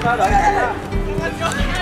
你干嘛你干嘛你干嘛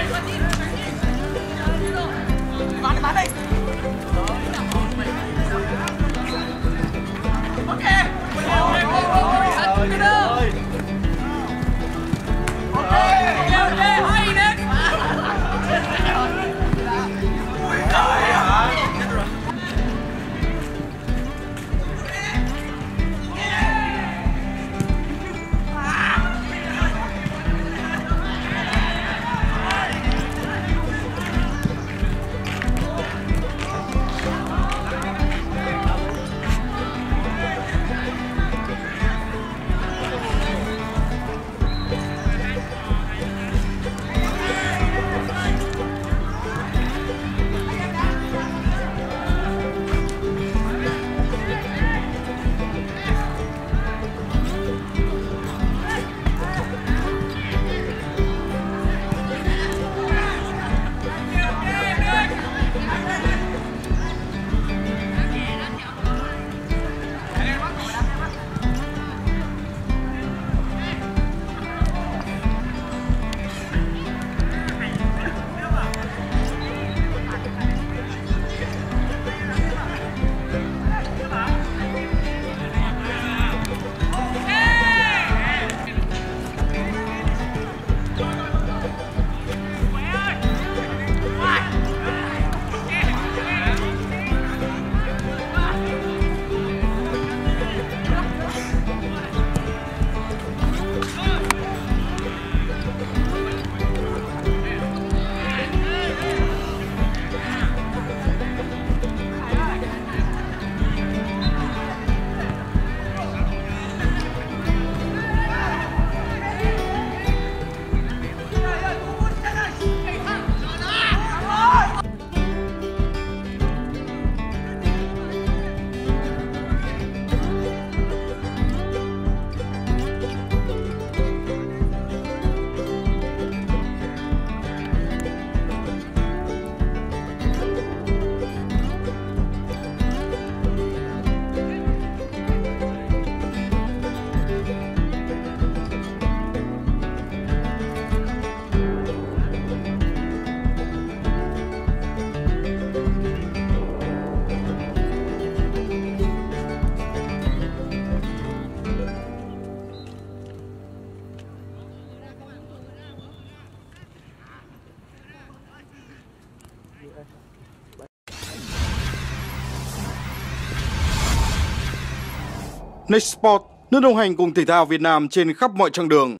Sport, nước đồng hành cùng thể thao Việt Nam trên khắp mọi chặng đường.